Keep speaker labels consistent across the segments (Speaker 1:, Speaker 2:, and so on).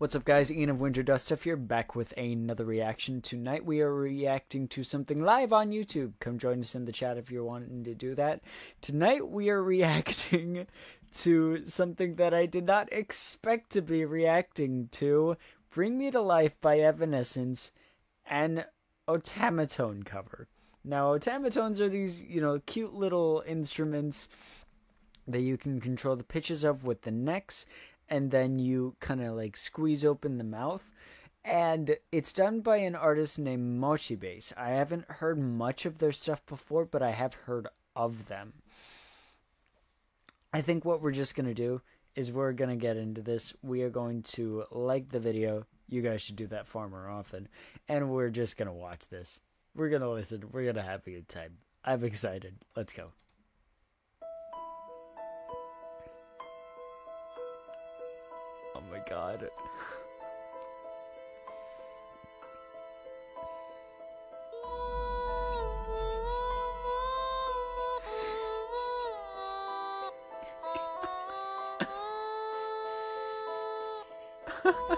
Speaker 1: What's up, guys? Ian of Winter Does Stuff here, back with another reaction. Tonight we are reacting to something live on YouTube. Come join us in the chat if you're wanting to do that. Tonight we are reacting to something that I did not expect to be reacting to. Bring Me to Life by Evanescence, an Otamatone cover. Now, otamatones are these, you know, cute little instruments that you can control the pitches of with the necks and then you kind of like squeeze open the mouth. And it's done by an artist named Moshibass. I haven't heard much of their stuff before, but I have heard of them. I think what we're just going to do is we're going to get into this. We are going to like the video. You guys should do that far more often. And we're just going to watch this. We're going to listen. We're going to have a good time. I'm excited. Let's go. My god.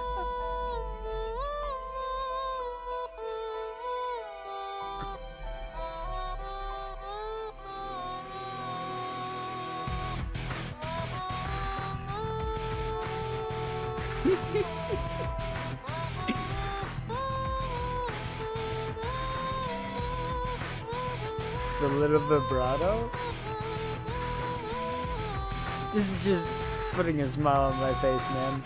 Speaker 1: the little vibrato. This is just putting a smile on my face, man.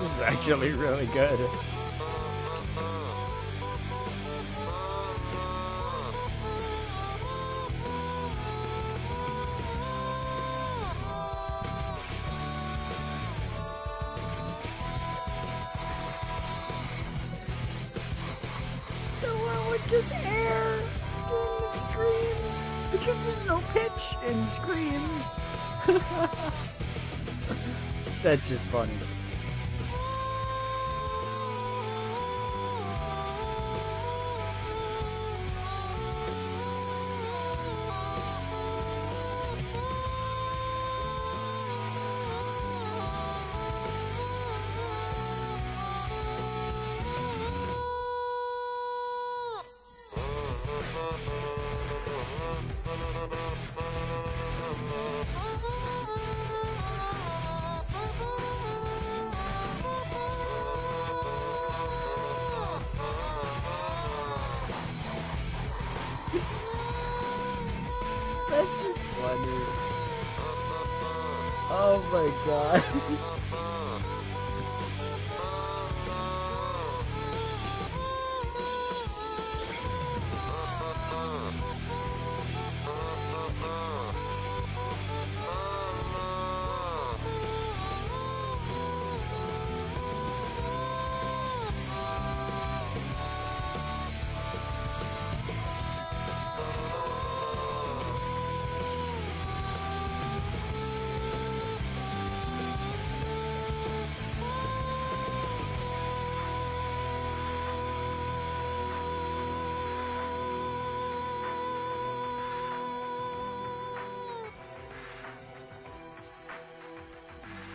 Speaker 1: This is actually really good. Just air doing the screams because there's no pitch in screams. That's just funny. That's just funny. Oh my god.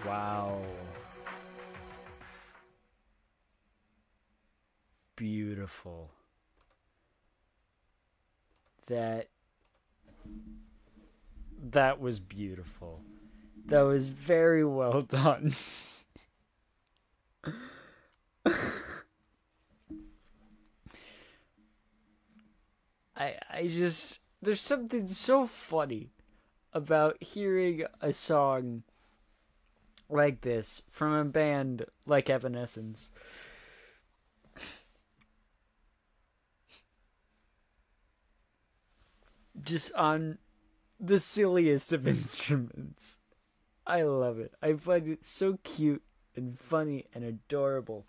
Speaker 1: Wow. Beautiful. That that was beautiful. That was very well done. I I just there's something so funny about hearing a song like this from a band like Evanescence. Just on the silliest of instruments. I love it. I find it so cute and funny and adorable.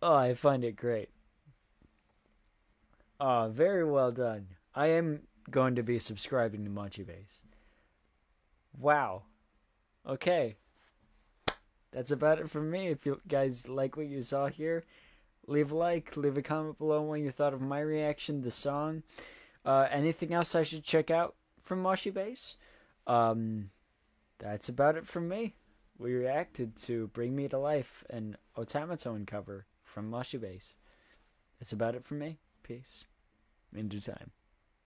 Speaker 1: Oh, I find it great. Oh, very well done. I am going to be subscribing to Moshibass. Wow. Okay. That's about it from me. If you guys like what you saw here, leave a like, leave a comment below what you thought of my reaction, to the song. Uh, anything else I should check out from Moshibass? Um, that's about it from me. We reacted to Bring Me to Life and Otamatone cover from Moshibass. That's about it from me. Peace. In due time.